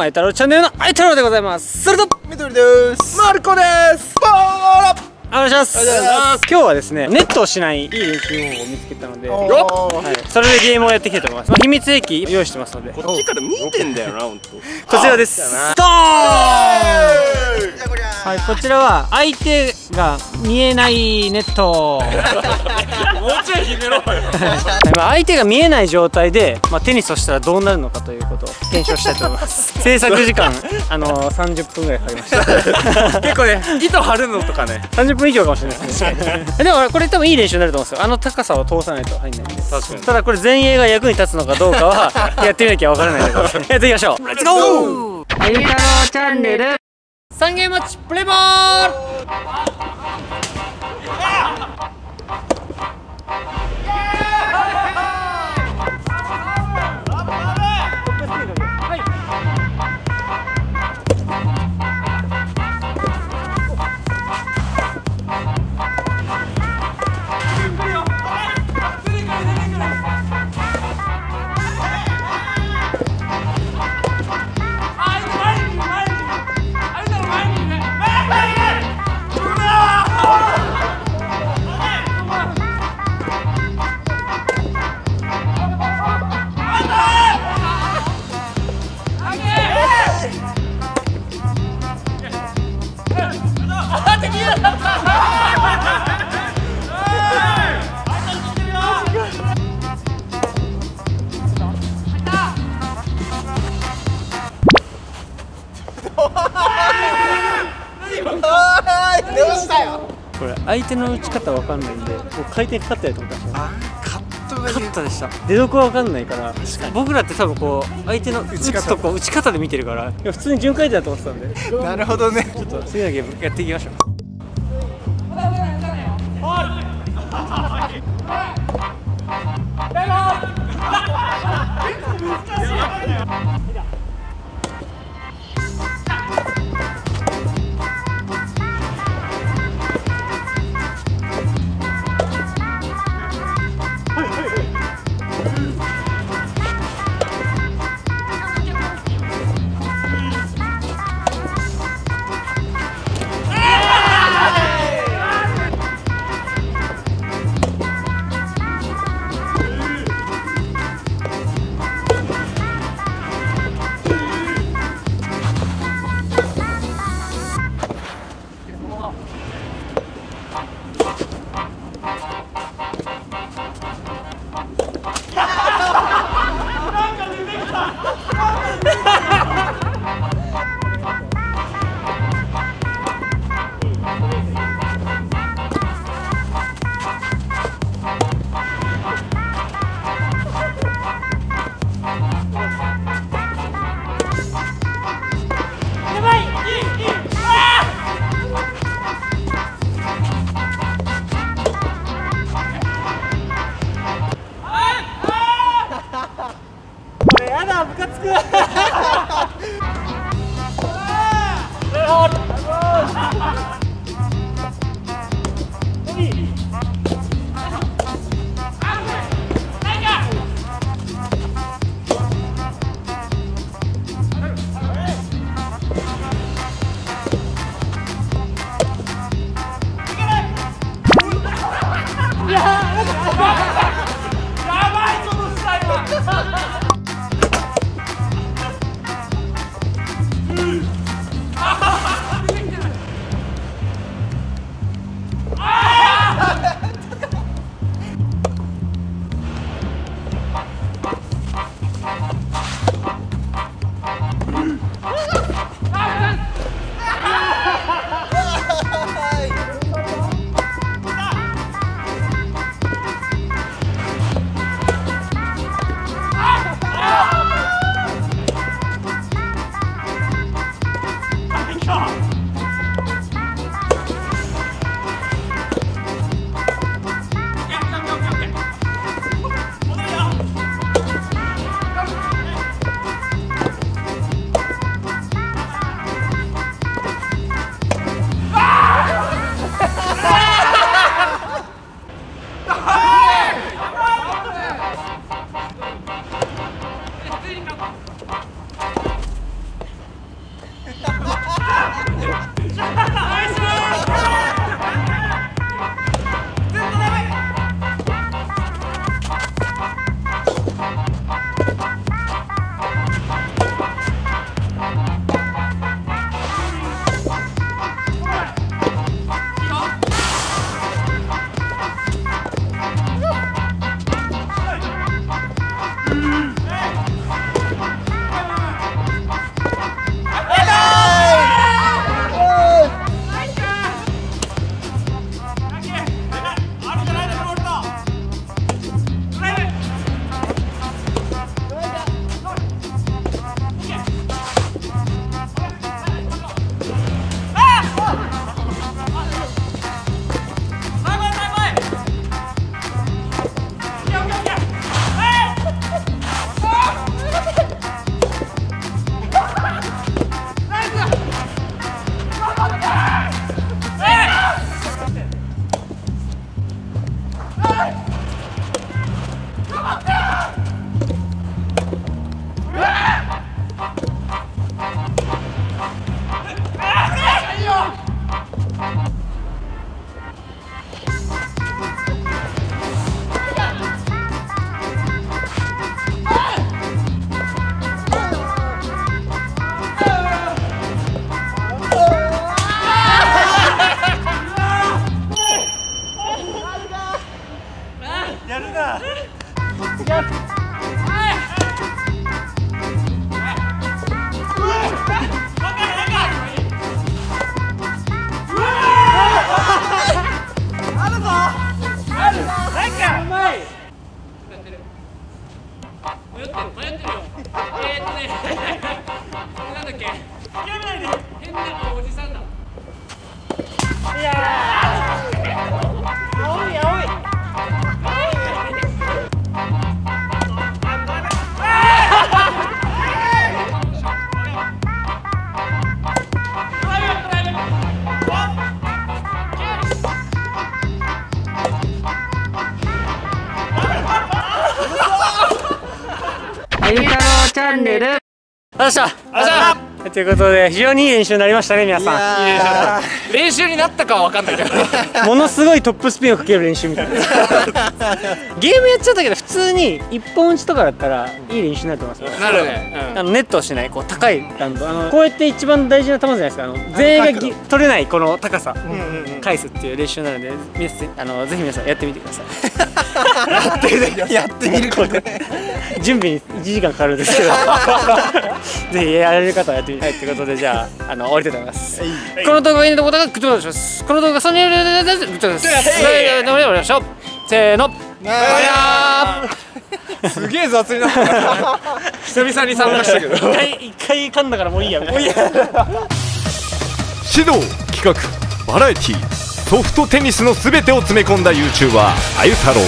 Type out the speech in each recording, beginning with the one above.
もあいたろうチャンネルのあいたろうでございます。それと緑です。マルコです。ボーラお願いします。今日はですねネットをしないいい練習方法を見つけたのではい、それでゲームをやっていきたいと思います、まあ、秘密兵器用意してますので。ここっちから見てんだよな本当。ちらです。ドーン！はい、こちらは相手が見えないネット。もうちょいひねろ相手が見えない状態で、まあ、テニスをしたらどうなるのかということを検証したいと思います。制作時間あのー、30分ぐらいかかりました。結構ね糸張るのとかね。30分以上かもしれないですね。でもこれ多分いい練習になると思うんですよ。あの高さを通さないと入んないんで。確かに。ただこれ前衛が役に立つのかどうかは やってみなきゃわからないので。やっていきましょう。レッツゴーあゆたろうチャンネル。3ゲームマッチプレイボール相手の打ち方わかんないんで、も回転かかったりと思かあカットがカットでした。出どこわかんないから。僕らって多分こう相手の打ち方。とこ打ち方で見てるから。いや普通に巡回転だと思ってたんで。なるほどね。ちょっと次のゲームやっていきましょう。難しい。迷ってる迷ってるよ。えー、っとねこれ なんだっけ？諦めないで。変なおじさんだ。いやゆうたろうチャンネル。ありがとうございましたありがということで非常にいい練習になりましたね皆さん。練習になったかは分かんないけど。ものすごいトップスピンをかける練習みたいな。ゲームやっちゃったけど普通に一本打ちとかだったらいい練習になると思いますよ。なるね、あのネットをしないこう高い弾道あのこうやって一番大事な球じゃないですか。あの全員がぎ取れないこの高さ。返すっていう練習なので皆さんあのぜひ皆さんやってみてください。やってみることね。準備に1時間かかるんですけど。ぜひやられる方はやってみてはいということでじゃああの終わりたいと思いますこの動画がいいねと思ったらグッドボタンします。この動画そのようにグッドボタンです。せーの。すげえ雑になった久々に参加したけど。一回一回噛んだからもういいや。もういいや。指導企画。バラエティソフトテニスの全てを詰め込んだ YouTuber あゆ太郎。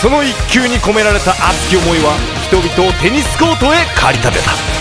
その一球に込められた熱き思いは人々をテニスコートへ駆り立てた